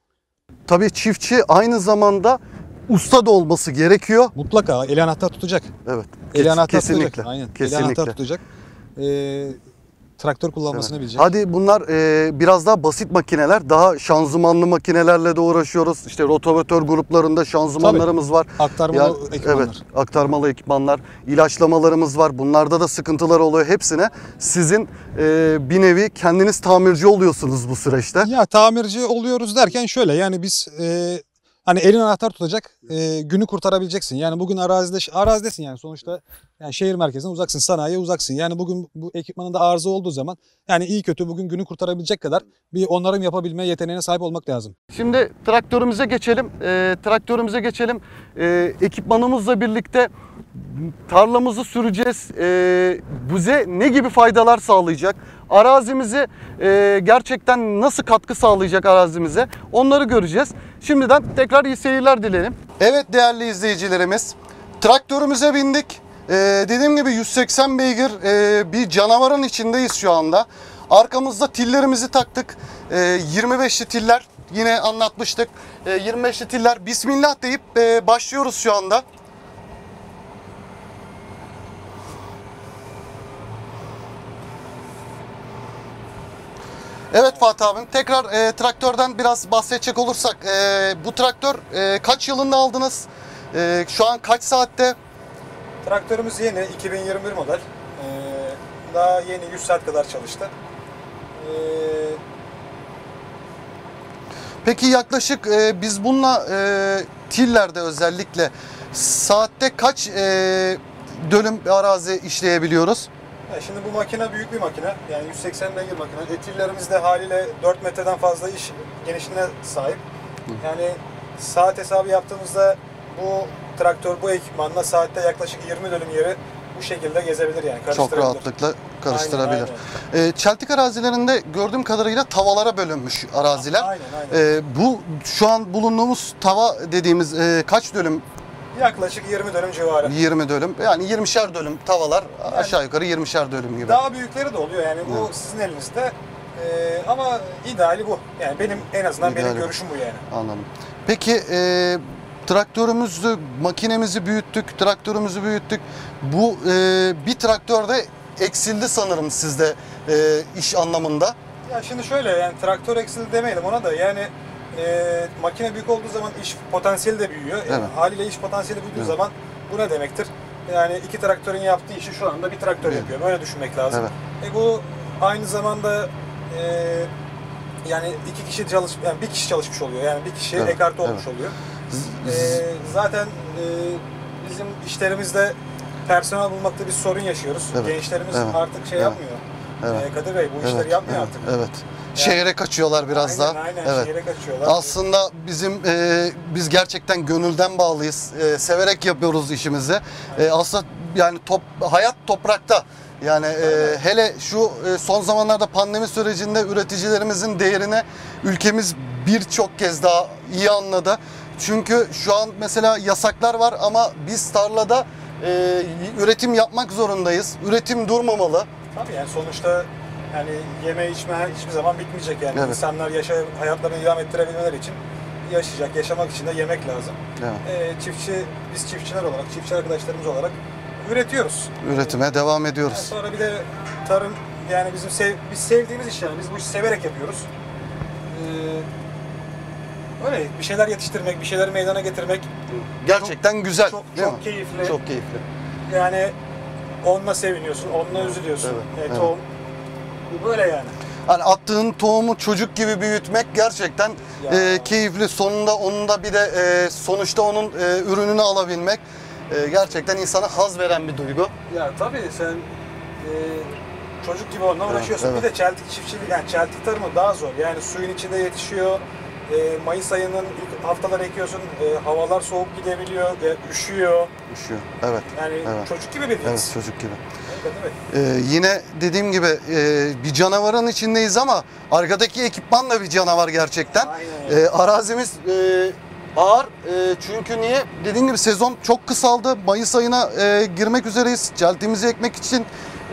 Tabii çiftçi aynı zamanda usta da olması gerekiyor. Mutlaka eli anahtar tutacak. Evet. Eli kes- anahtar kesinlikle. tutacak. Aynen. Eli Kesinlikle. anahtar tutacak. E, traktör kullanmasını bilecek. Hadi bunlar e, biraz daha basit makineler. Daha şanzımanlı makinelerle de uğraşıyoruz. İşte rotavatör gruplarında şanzımanlarımız var. Aktarmalı Ya, ekipmanlar. Evet, aktarmalı ekipmanlar, ilaçlamalarımız var. Bunlarda da sıkıntılar oluyor. Hepsine sizin e, bir nevi kendiniz tamirci oluyorsunuz bu süreçte. Ya tamirci oluyoruz derken şöyle yani biz e, Hani elin anahtar tutacak, e, günü kurtarabileceksin. Yani bugün arazide arazidesin yani sonuçta yani şehir merkezine uzaksın, sanayiye uzaksın. Yani bugün bu ekipmanın da arıza olduğu zaman yani iyi kötü bugün günü kurtarabilecek kadar bir onarım yapabilme yeteneğine sahip olmak lazım. Şimdi traktörümüze geçelim. Ee, traktörümüze geçelim. Ee, ekipmanımızla birlikte tarlamızı süreceğiz. Ee, bize ne gibi faydalar sağlayacak? Arazimizi e, gerçekten nasıl katkı sağlayacak arazimize? Onları göreceğiz. Şimdiden tekrar iyi seyirler dilerim. Evet değerli izleyicilerimiz. Traktörümüze bindik. Ee, dediğim gibi 180 beygir e, bir canavarın içindeyiz şu anda. Arkamızda tillerimizi taktık. Ee, 25'li tiller yine anlatmıştık. Ee, 25'li tiller Bismillah deyip e, başlıyoruz şu anda. Evet Fatih abim tekrar e, traktörden biraz bahsedecek olursak e, bu traktör e, kaç yılında aldınız? E, şu an kaç saatte? Traktörümüz yeni, 2021 model. Ee, daha yeni 100 saat kadar çalıştı. Ee, Peki yaklaşık e, biz bununla e, tillerde özellikle saatte kaç e, dönüm arazi işleyebiliyoruz? Ya şimdi bu makine büyük bir makine. Yani 180 beygir makine. Etillerimiz de haliyle 4 metreden fazla iş genişliğine sahip. Yani saat hesabı yaptığımızda bu traktör bu ekipmanla saatte yaklaşık 20 dönüm yeri bu şekilde gezebilir yani Çok rahatlıkla karıştırabilir. Aynen, E, çeltik arazilerinde gördüğüm kadarıyla tavalara bölünmüş araziler. Aynen aynen. E, bu şu an bulunduğumuz tava dediğimiz e, kaç dönüm? Yaklaşık 20 dönüm civarı. 20 dönüm. Yani 20'şer dönüm tavalar aşağı yukarı 20'şer dönüm gibi. Daha büyükleri de oluyor yani bu sizin elinizde. Ee, ama ideali bu. Yani benim en azından benim İdeali bu. görüşüm bu yani. Anladım. Peki e, traktörümüzü, makinemizi büyüttük, traktörümüzü büyüttük. Bu e, bir traktörde eksildi sanırım sizde e, iş anlamında. Ya şimdi şöyle yani traktör eksildi demeyelim ona da yani e, makine büyük olduğu zaman iş potansiyeli de büyüyor. E, Evet. haliyle iş potansiyeli büyüdüğü Evet. zaman bu ne demektir? Yani iki traktörün yaptığı işi şu anda bir traktör Evet. yapıyor. Böyle düşünmek lazım. Evet. E, bu aynı zamanda e, yani iki kişi çalış yani bir kişi çalışmış oluyor. Yani bir kişi Evet, ekarte olmuş evet. oluyor. E, zaten e, bizim işlerimizde personel bulmakta bir sorun yaşıyoruz. Evet, Gençlerimiz evet, artık şey evet, yapmıyor. evet. E, Kadir Bey bu işleri Evet, yapmıyor evet, artık. Evet. Şehre kaçıyorlar biraz aynen, da. Aynen evet. şehre kaçıyorlar. Aslında bizim e, biz gerçekten gönülden bağlıyız. E, severek yapıyoruz işimizi. E, aslında yani top, hayat toprakta. Yani e, hele şu e, son zamanlarda pandemi sürecinde üreticilerimizin değerini ülkemiz birçok kez daha iyi anladı. Çünkü şu an mesela yasaklar var ama biz tarlada e, üretim yapmak zorundayız. Üretim durmamalı. Tabii yani sonuçta yani yeme içme hiçbir zaman bitmeyecek yani. Evet. İnsanlar yaşa, hayatlarını devam ettirebilmeleri için yaşayacak, yaşamak için de yemek lazım. Evet. Ee, çiftçi, biz çiftçiler olarak, çiftçi arkadaşlarımız olarak üretiyoruz. Üretime devam Yani ediyoruz. sonra bir de tarım yani bizim sev, biz sevdiğimiz iş yani biz bu işi severek yapıyoruz. Ee, öyle bir şeyler yetiştirmek, bir şeyleri meydana getirmek Gerçekten güzel. çok çok mi? keyifli. Çok keyifli. Yani onunla seviniyorsun, onunla üzülüyorsun. Evet, Evet, evet. tohum. Bu böyle yani. Hani attığın tohumu çocuk gibi büyütmek gerçekten e, keyifli. Sonunda onun da bir de e, sonuçta onun e, ürününü alabilmek e, gerçekten insana haz veren bir duygu. Ya tabii sen e, çocuk gibi onunla Evet, uğraşıyorsun. evet. Bir de çeltik çiftçiliği, yani çeltik tarımı daha zor. Yani suyun içinde yetişiyor. E, Mayıs ayının ilk haftalar ekiyorsun. E, havalar soğuk gidebiliyor, e, üşüyor. Üşüyor. Evet. Yani Evet. çocuk gibi bildiğiniz. Evet çocuk gibi. Evet, evet. E, yine dediğim gibi e, bir canavarın içindeyiz ama arkadaki ekipman da bir canavar gerçekten. Aynen. E, arazimiz e, ağır E, çünkü niye? Dediğim gibi sezon çok kısaldı. Mayıs ayına e, girmek üzereyiz. Celtimizi ekmek için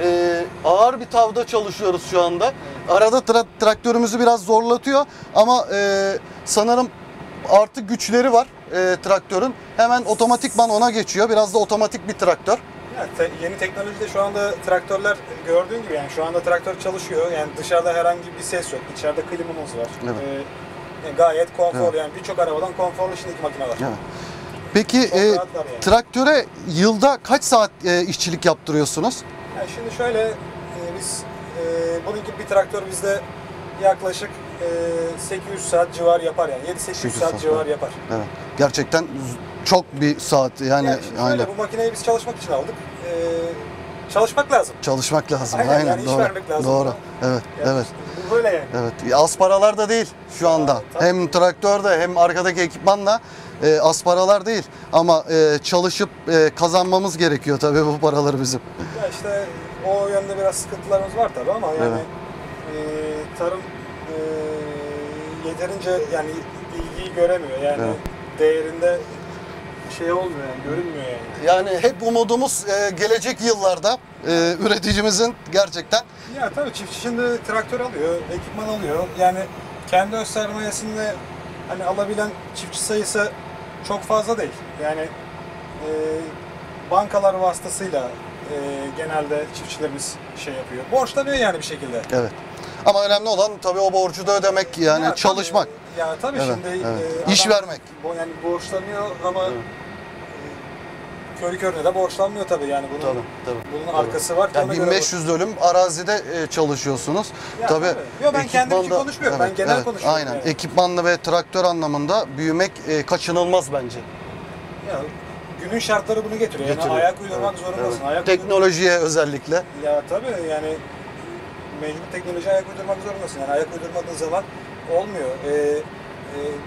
e, ağır bir tavda çalışıyoruz şu anda. Arada tra- traktörümüzü biraz zorlatıyor ama e, sanırım artı güçleri var e, traktörün. Hemen otomatikman ona geçiyor. Biraz da otomatik bir traktör. Te- yeni teknolojide şu anda traktörler gördüğün gibi yani şu anda traktör çalışıyor. Yani dışarıda herhangi bir ses yok. İçeride klimamız var. Evet. E, yani gayet konforlu Evet. yani birçok arabadan konforlu şimdiki makineler. Evet. Peki Çok e, yani. traktöre yılda kaç saat e, işçilik yaptırıyorsunuz? Yani şimdi şöyle e, biz e, bunun gibi bir traktör bizde yaklaşık e, 800 saat civar yapar yani. 7-800 800 saat saat, civar yapar. Evet. Gerçekten çok bir saat yani, Yani şimdi şöyle, bu makineyi biz çalışmak için aldık. E, çalışmak lazım. Çalışmak lazım. Aynen, Aynen, yani iş doğru. vermek lazım Doğru. Evet, Yani evet. Bu böyle yani. Evet. Az paralar da değil şu anda. tabii. Hem traktörde hem arkadaki ekipmanla e, az paralar değil. Ama e, çalışıp e, kazanmamız gerekiyor tabii bu paraları bizim. Ya işte o yönde biraz sıkıntılarımız var tabii ama yani e, tarım e, yeterince yani ilgiyi göremiyor yani Evet. değerinde şey olmuyor yani görünmüyor yani. Yani hep umudumuz e, gelecek yıllarda e, üreticimizin gerçekten Ya tabii çiftçi şimdi traktör alıyor, ekipman alıyor. Yani kendi öz sermayesinde hani alabilen çiftçi sayısı çok fazla değil. Yani e, bankalar vasıtasıyla e, genelde çiftçilerimiz şey yapıyor. Borçlanıyor yani bir şekilde. evet. Ama önemli olan tabii o borcu da ödemek yani Ya tabii, çalışmak. ya tabii Evet, şimdi evet. e, İş vermek. yani borçlanıyor ama Evet. Körü körüne de borçlanmıyor tabii yani bunun Tabii, tabii. bunun Tabii. arkası var. Yani ona göre 1500 dönüm arazide e, çalışıyorsunuz. Ya tabii. tabii. Yo, ben kendim için konuşmuyorum. Ben genel konuşuyorum Aynen. yani. Ekipmanlı ve traktör anlamında büyümek e, kaçınılmaz bence. Ya, günün şartları bunu getiriyor. Yani Getiriyor. ayak uydurmak Evet, zorundasın. evet. Ayak Teknolojiye özellikle. uydur- Ya tabii yani mecbur teknoloji ayak uydurmak zorundasın. Yani ayak uydurmadığın zaman olmuyor. Ee,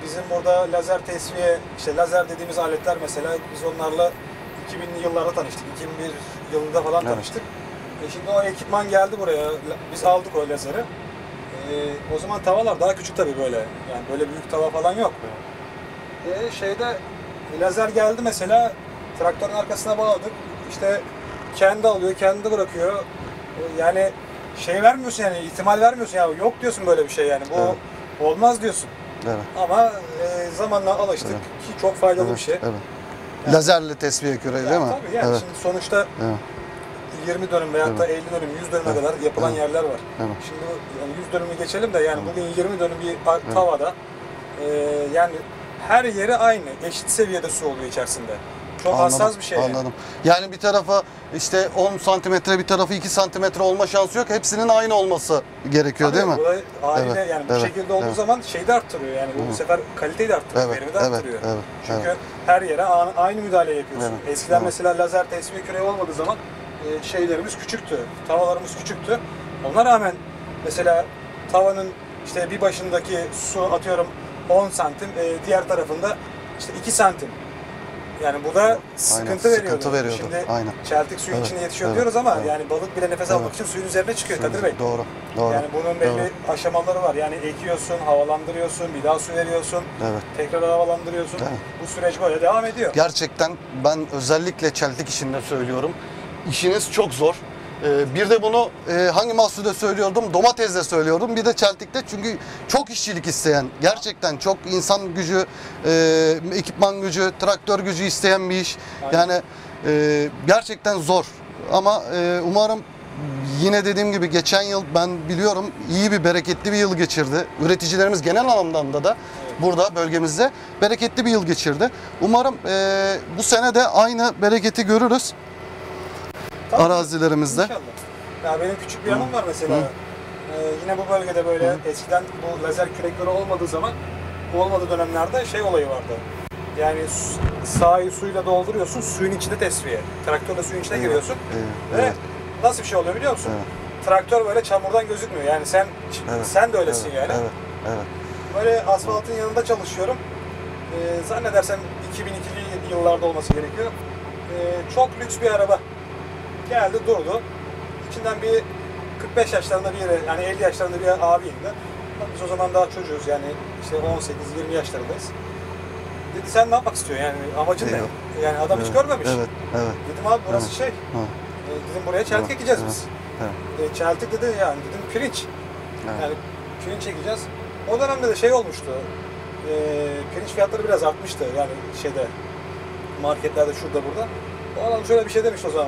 bizim burada lazer tesviye, işte lazer dediğimiz aletler mesela biz onlarla 2000'li yıllarda tanıştık. 2001 yılında falan Evet. tanıştık. E şimdi o ekipman geldi buraya. Biz aldık o lazeri. E, o zaman tavalar daha küçük tabii böyle. Yani böyle büyük tava falan yok. E, şeyde lazer geldi mesela traktörün arkasına bağladık. İşte kendi alıyor, kendi bırakıyor. E, Yani şey vermiyorsun yani ihtimal vermiyorsun ya yok diyorsun böyle bir şey yani bu Evet. olmaz diyorsun. Evet. Ama e, zamanla alıştık Evet. ki çok faydalı evet, bir şey. evet. Lazerli tesviye küreği Ya değil mi? Tabii yani evet. şimdi sonuçta evet. 20 dönüm veyahut da 50 dönüm, 100 dönüme Evet. kadar yapılan Evet. yerler var. Evet. Şimdi yani 100 dönümü geçelim de yani Evet. bugün 20 dönüm bir tavada e, yani her yeri aynı, eşit seviyede su oluyor içerisinde. Çok Anladım, hassas bir şey. Anladım. Yani bir tarafa işte 10 santimetre bir tarafı 2 santimetre olma şansı yok. Hepsinin aynı olması gerekiyor Tabii değil mi? Bu da haliyle Evet, yani bu evet, şekilde olduğu evet. zaman şeyi de arttırıyor yani bu, bu sefer kaliteyi de arttırıyor, Evet, verimi de arttırıyor. evet, Çünkü evet. her yere aynı müdahale yapıyorsun. Evet, Eskiden evet. mesela lazer tesviye küreği olmadığı zaman e, şeylerimiz küçüktü, tavalarımız küçüktü. Ona rağmen mesela tavanın işte bir başındaki su atıyorum 10 santim, e, diğer tarafında işte 2 santim. Yani bu da sıkıntı veriyordu. sıkıntı veriyordu, Şimdi aynen. çeltik suyun Evet, içine yetişiyor evet, diyoruz ama evet. yani balık bile nefes Evet. almak için suyun üzerine çıkıyor Kadir Bey. Doğru. Doğru. Yani bunun belli Doğru. aşamaları var. Yani ekiyorsun, havalandırıyorsun, bir daha su veriyorsun, Evet. tekrar havalandırıyorsun. Evet. Bu süreç böyle devam ediyor. Gerçekten ben özellikle çeltik işinde söylüyorum. İşiniz çok zor. Ee, bir de bunu e, hangi mahsulde söylüyordum? Domatesde söylüyordum. Bir de çeltikte çünkü çok işçilik isteyen, gerçekten çok insan gücü, e, ekipman gücü, traktör gücü isteyen bir iş. Aynen. Yani e, gerçekten zor. Ama e, umarım yine dediğim gibi geçen yıl ben biliyorum iyi bir bereketli bir yıl geçirdi. Üreticilerimiz genel anlamda da burada bölgemizde bereketli bir yıl geçirdi. Umarım e, bu sene de aynı bereketi görürüz Tabii, arazilerimizde. İnşallah. Ya benim küçük bir yanım var mesela. Hı. Ee, yine bu bölgede böyle eskiden bu lazer kürekleri olmadığı zaman olmadığı dönemlerde şey olayı vardı. Yani sahayı suyla dolduruyorsun, suyun içinde tesviye. Traktörle suyun içine Evet, giriyorsun. evet, Ve evet. nasıl bir şey oluyor biliyor musun? Evet. Traktör böyle çamurdan gözükmüyor. Yani sen Evet, sen de öylesin evet, yani. Evet, evet. Böyle asfaltın yanında çalışıyorum. Ee, zannedersem 2002'li yıllarda olması gerekiyor. Ee, çok lüks bir araba geldi durdu. İçinden bir 45 yaşlarında bir yere, yani 50 yaşlarında bir abi indi. Biz o zaman daha çocuğuz yani işte 18-20 yaşlarındayız. Dedi sen ne yapmak istiyorsun yani amacın ne? Evet. Yani adam hiç Evet, görmemiş. Evet, evet. Dedim abi burası Evet. şey, Ha, e, dedim buraya çeltik Evet, ekeceğiz evet, biz. evet. E, çeltik dedi yani dedim pirinç. Evet. Yani pirinç çekeceğiz. O dönemde de şey olmuştu. E, pirinç fiyatları biraz artmıştı yani şeyde marketlerde şurada burada. O adam şöyle bir şey demiş o zaman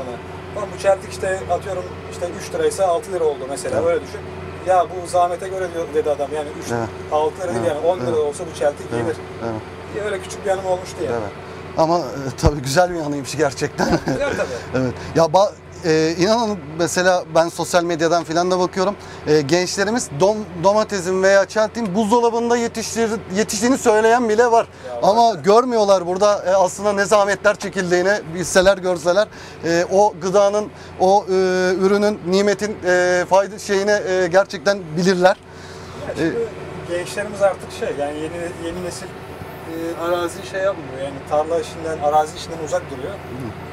bu çeltik işte atıyorum işte 3 liraysa 6 lira oldu mesela Evet. öyle düşün. Ya bu zahmete göre diyor dedi adam yani 3 Evet. 6 lira değil Evet, yani 10 lira evet. olsa bu çeltik Evet, yenir. evet, diye öyle küçük bir yanım olmuştu yani. evet. Ama e, tabii güzel bir yanıymış gerçekten. Güzel tabii. evet. Ya ba- e, inanın mesela ben sosyal medyadan filan da bakıyorum. E, gençlerimiz dom, domatesin veya çeltiğin buzdolabında yetiştir, yetiştiğini söyleyen bile var. Ama görmüyorlar burada e, aslında ne zahmetler çekildiğini bilseler görseler e, o gıdanın o e, ürünün nimetin e, fayda şeyine e, gerçekten bilirler. Ya gençlerimiz artık şey yani yeni yeni nesil e, arazi şey yapmıyor yani tarla işinden arazi işinden uzak duruyor.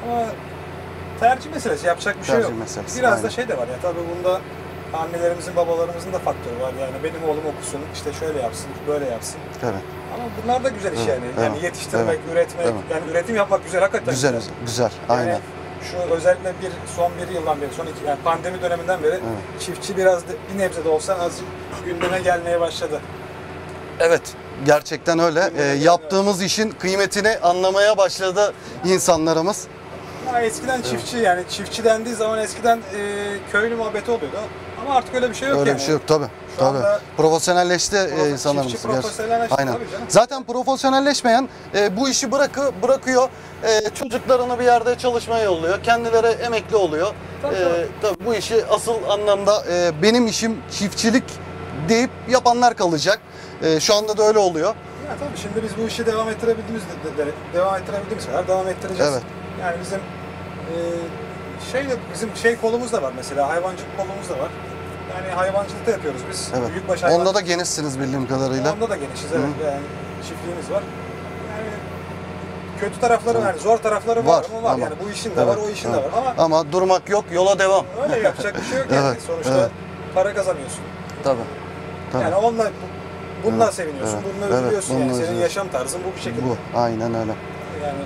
Ama tercih meselesi yapacak bir şey Tercih yok. meselesi, Biraz aynen. da şey de var ya tabii bunda annelerimizin babalarımızın da faktörü var yani benim oğlum okusun işte şöyle yapsın böyle yapsın. Evet. Ama bunlar da güzel iş Evet, yani. evet, Yani yetiştirmek, evet, üretmek, evet. yani üretim yapmak güzel hakikaten Güzel, güzel. Aynen. Yani şu özellikle bir son bir yıldan beri, son iki yani pandemi döneminden beri çiftçi biraz da, bir nebze de olsa azıcık gündeme gelmeye başladı. Evet, gerçekten öyle. Ee, yaptığımız işin kıymetini anlamaya başladı insanlarımız. Eskiden çiftçi yani çiftçi dendiği zaman eskiden e, köylü muhabbeti oluyordu. Ama artık öyle bir şey yok Öyle yani. bir şey yok tabii. Şu Tabii. Profesyonelleşti e, Profe- insanlarımız. çiftçi profesyonelleşti Aynen. tabii canım. Zaten profesyonelleşmeyen e, bu işi bırakı, bırakıyor. E, çocuklarını bir yerde çalışmaya yolluyor. Kendileri emekli oluyor. Tabii, E, tabii. tabii bu işi asıl anlamda e, benim işim çiftçilik deyip yapanlar kalacak. E, şu anda da öyle oluyor. Ya tabii şimdi biz bu işi devam ettirebildiğimiz de, de- de- devam ettirebildiğimiz kadar devam ettireceğiz. Evet. Yani bizim e, bizim şey kolumuz da var mesela hayvancılık kolumuz da var. Yani hayvancılıkta yapıyoruz biz. Evet. Büyükbaş hayvan. Onda da genişsiniz bildiğim kadarıyla. Onda da genişiz evet. Yani çiftliğimiz var. Yani kötü tarafları var, zor tarafları var, Var, ama var. ama- Yani bu işin de Evet, var, o işin evet. de var. Ama Ama durmak yok, yola devam. öyle yapacak bir şey yok yani. Evet, Sonuçta evet. para kazanıyorsun. Tabii. Tabii. Yani onunla bununla Evet, seviniyorsun, evet, bununla evet, üzülüyorsun bununla yani. Senin üzülüyorsun. yaşam tarzın bu bir şekilde. Bu, aynen öyle. Yani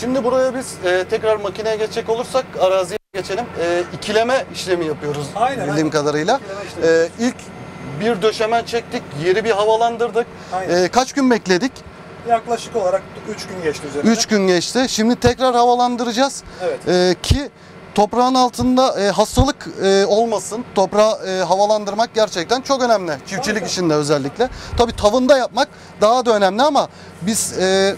Şimdi buraya biz e, tekrar makineye geçecek olursak araziye geçelim. E, ikileme işlemi yapıyoruz Aynen, bildiğim aynen. kadarıyla. E, ilk bir döşemen çektik, yeri bir havalandırdık. Aynen. E, kaç gün bekledik? yaklaşık olarak 3 gün geçti üzerinden. 3 gün geçti. Şimdi tekrar havalandıracağız Evet. E, ki toprağın altında e, hastalık e, olmasın. Toprağı e, havalandırmak gerçekten çok önemli. Çiftçilik Tabii. işinde özellikle. Tabii tavında yapmak daha da önemli ama biz e,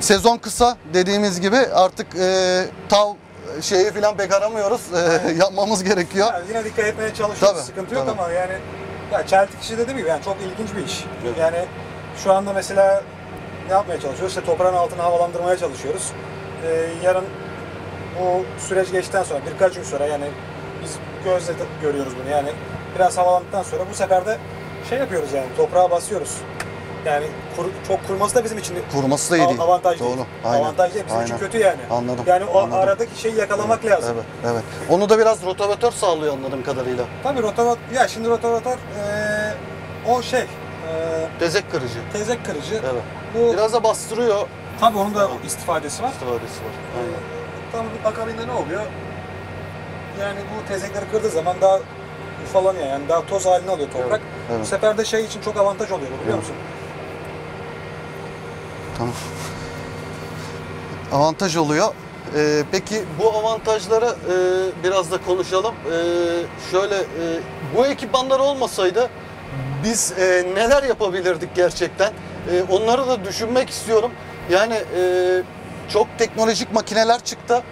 sezon kısa dediğimiz gibi artık e, tav şeyi falan pek aramıyoruz. E, yapmamız gerekiyor. Yani yine dikkat etmeye çalışıyoruz. Tabii, Sıkıntı yok tabii. ama yani ya çeltik işi dediğim gibi yani çok ilginç bir iş. Evet. Yani şu anda mesela ne yapmaya çalışıyoruz? İşte toprağın altını havalandırmaya çalışıyoruz. Ee, yarın bu süreç geçtikten sonra birkaç gün sonra yani biz gözle görüyoruz bunu yani biraz havalandıktan sonra bu sefer de şey yapıyoruz yani toprağa basıyoruz. Yani kur- çok kurması da bizim için Kurması da iyi değil. avantaj Doğru. değil. Aynen. Avantaj değil bizim Aynen. için kötü yani. Anladım. Yani o Anladım. aradaki şeyi yakalamak lazım. Evet, evet. Onu da biraz rotavatör sağlıyor anladığım kadarıyla. Tabii rotavatör, ya şimdi rotavatör eee, o şey, eee, Tezek kırıcı. tezek kırıcı. Evet. Bu, Biraz da bastırıyor. tabii onun da istifadesi var. İstifadesi var. Aynen. Tam akabinde ne oluyor? Yani bu tezekleri kırdığı zaman daha ufalanıyor yani daha toz haline alıyor toprak. Evet, Bu evet. sefer de şey için çok avantaj oluyor bu, biliyor Evet. musun? Tamam. Avantaj oluyor. Ee, peki bu avantajları e, biraz da konuşalım. Ee, şöyle e, bu ekipmanlar olmasaydı biz e, neler yapabilirdik gerçekten? E, onları da düşünmek istiyorum. Yani e, çok teknolojik makineler çıktı.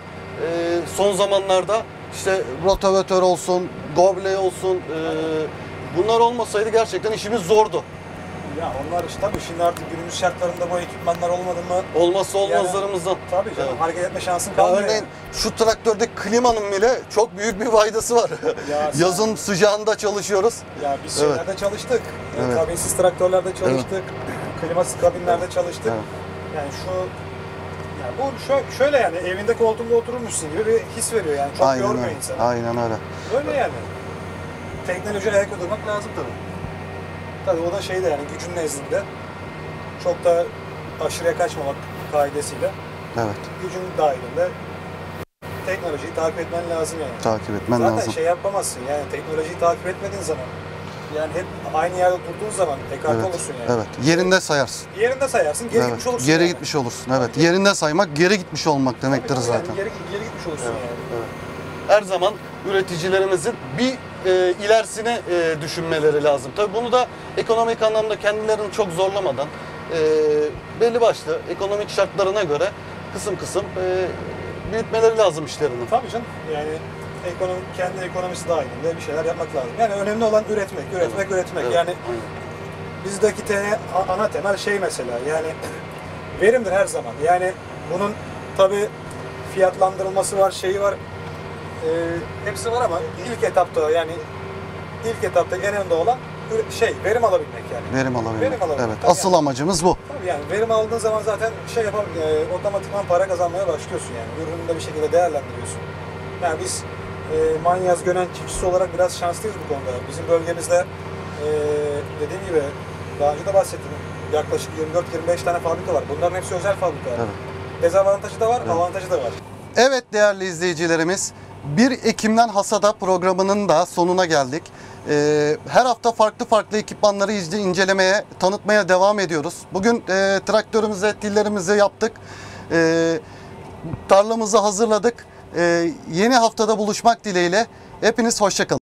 E, son zamanlarda işte rotavatör olsun, goble olsun. e, bunlar olmasaydı gerçekten işimiz zordu. Ya onlar işte tabii şimdi artık günümüz şartlarında bu ekipmanlar olmadı mı? Olmazsa olmazlarımızdan. Tabii canım Evet. hareket etme şansın Ya kalmıyor. örneğin şu traktördeki klimanın bile çok büyük bir faydası var. Ya sen- Yazın sıcağında çalışıyoruz. Ya biz Evet. şeylerde çalıştık. Evet. Kabinsiz traktörlerde çalıştık. Klimasız kabinlerde çalıştık. Evet. Yani şu yani bu şö- şöyle yani evinde koltuğunda otururmuşsun gibi bir his veriyor yani. Çok Aynen yormuyor öyle. insanı. Aynen öyle. Öyle yani. Teknolojiye ayak uydurmak lazım tabii. Tabii o da şey de yani gücün nezdinde. Çok da aşırıya kaçmamak kaidesiyle. Evet. Gücün dahilinde teknolojiyi takip etmen lazım yani. Takip etmen Zaten lazım. şey yapamazsın yani teknolojiyi takip etmediğin zaman yani hep aynı yerde durduğun zaman ekarte Evet. olursun yani. Evet. Yerinde sayarsın. Yerinde sayarsın geri evet. gitmiş olursun. Geri yani. gitmiş olursun. Evet. Yerinde saymak geri gitmiş olmak demektir Tabii, tabii zaten. Yani geri, geri gitmiş olursun Evet, yani. evet. Her zaman üreticilerimizin bir e, ilerisine e, düşünmeleri lazım. Tabii bunu da ekonomik anlamda kendilerini çok zorlamadan e, belli başlı ekonomik şartlarına göre kısım kısım e, büyütmeleri lazım işlerini. Tabii canım. Yani ekonomi, kendi ekonomisi dahilinde bir şeyler yapmak lazım. Yani önemli olan üretmek, üretmek, üretmek. Evet, Yani aynen. bizdeki te- ana temel şey mesela yani verimdir her zaman. Yani bunun tabi fiyatlandırılması var, şeyi var. Ee, hepsi var ama ilk etapta yani ilk etapta en önde olan şey verim alabilmek yani. Verim alabilmek. Verim alabilmek, Evet. tabii Asıl yani. amacımız bu. Tabii yani verim aldığın zaman zaten şey yapam e, otomatikman para kazanmaya başlıyorsun yani. Ürünü de bir şekilde değerlendiriyorsun. Yani biz e, Manyaz Gönen çiftçisi olarak biraz şanslıyız bu konuda. Bizim bölgemizde e, dediğim gibi daha önce de bahsettim. Yaklaşık 24-25 tane fabrika var. Bunların hepsi özel fabrikalar. Evet. Dezavantajı da var, Evet. avantajı da var. Evet değerli izleyicilerimiz, 1 Ekim'den Hasada programının da sonuna geldik. Ee, her hafta farklı farklı ekipmanları incelemeye, tanıtmaya devam ediyoruz. Bugün e, traktörümüze, yaptık. Ee, tarlamızı hazırladık. Ee, yeni haftada buluşmak dileğiyle. Hepiniz hoşçakalın.